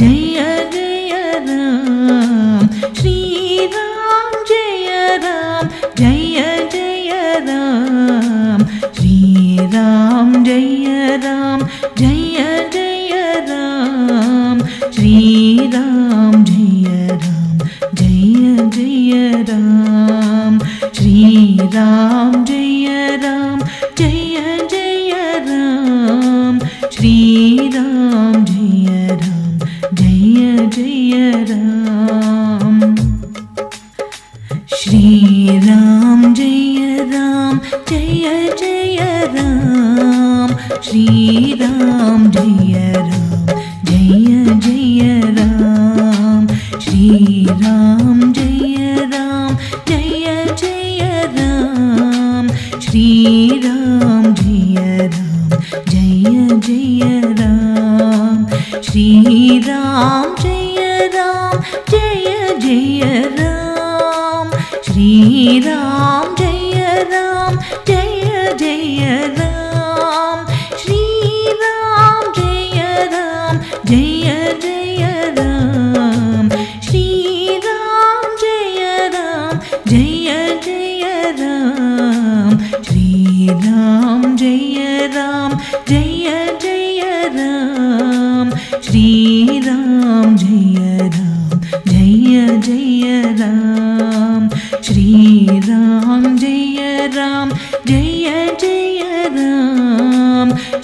Yeah. Ram Jai Ram Jai Jai Ram.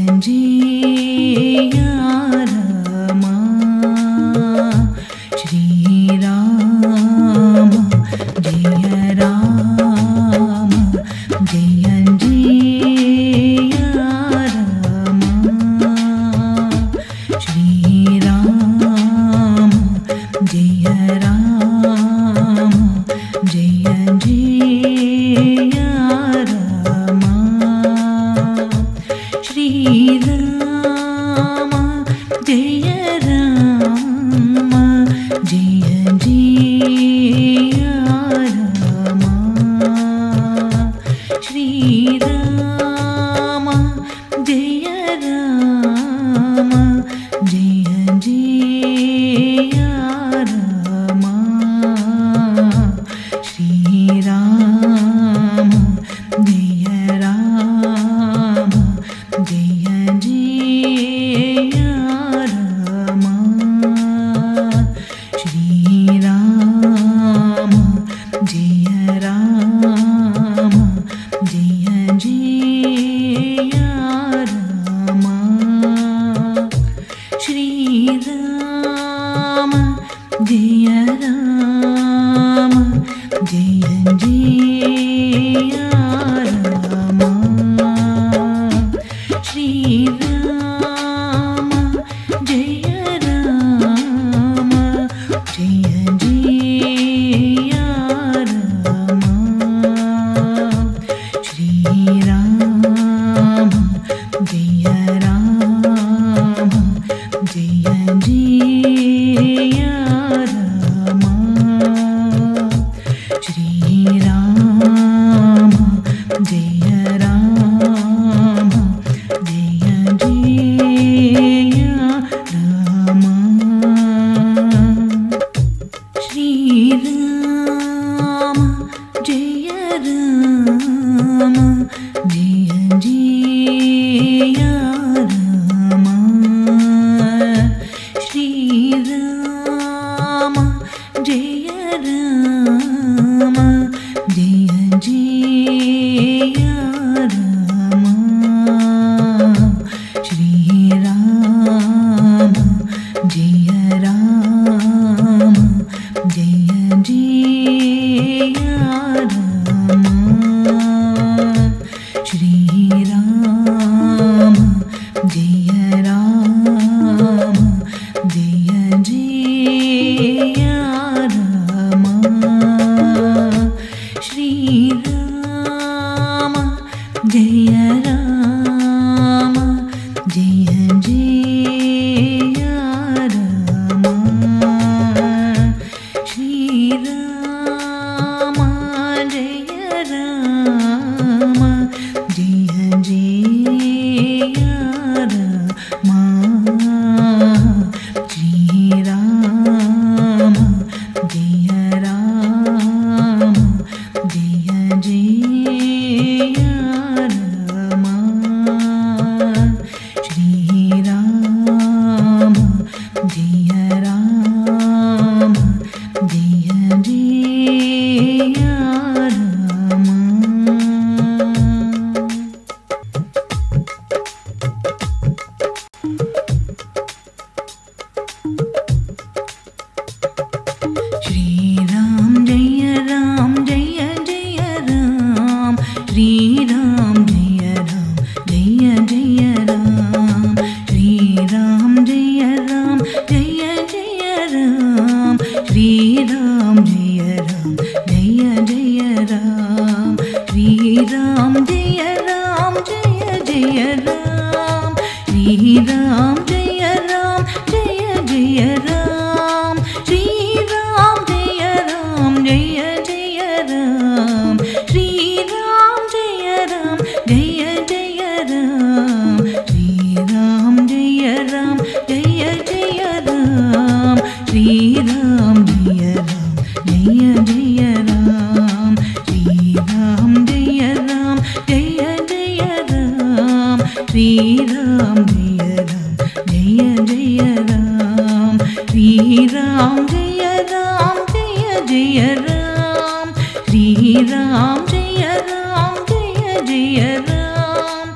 நெஞ்சியா Mom.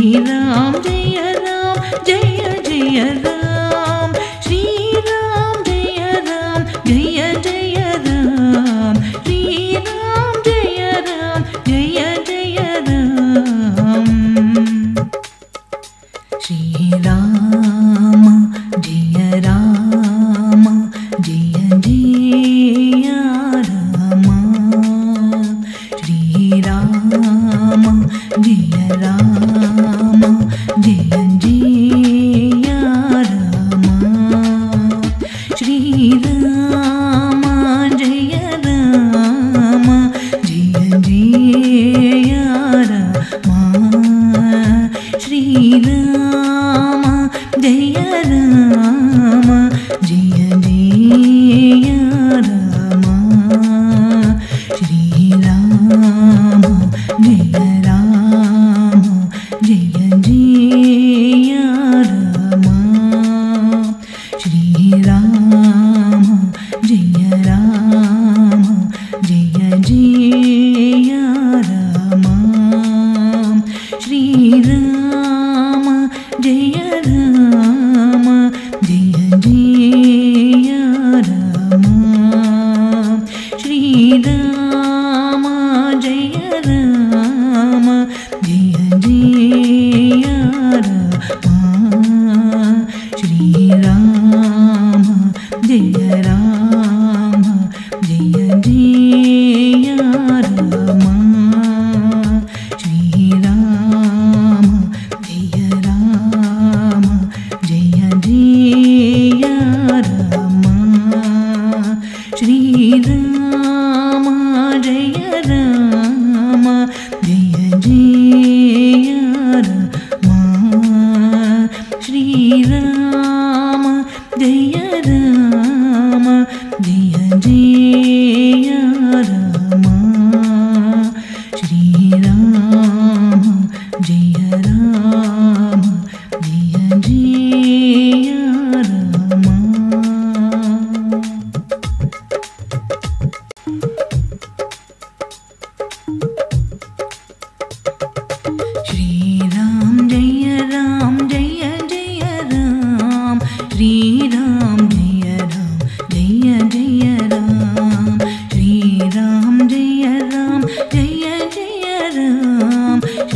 Ram Jai Ram Jai Jai Ram.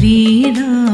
Shriram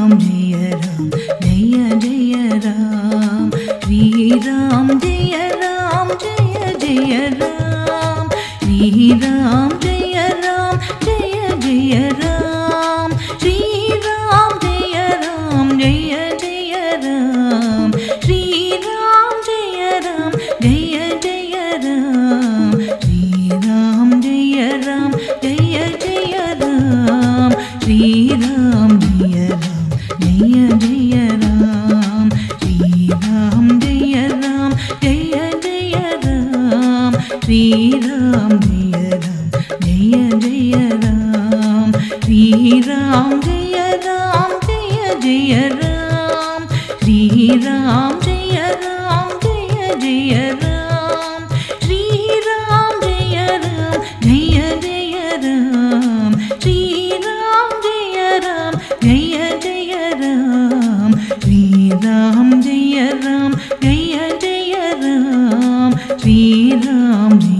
Shriram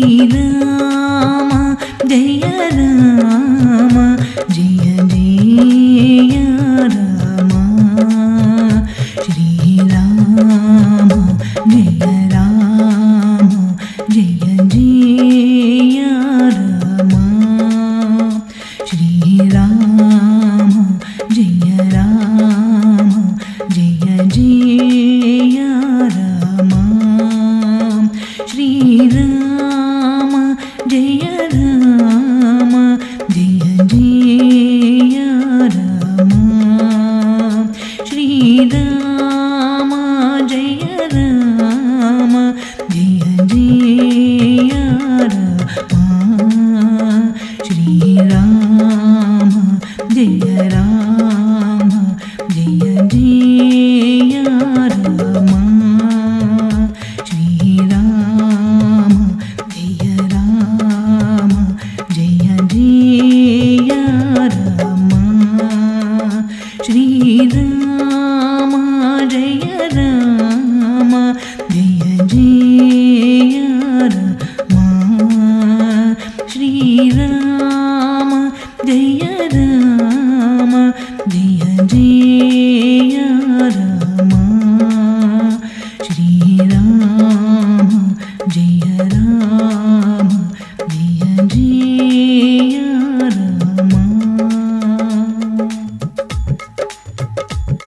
你了。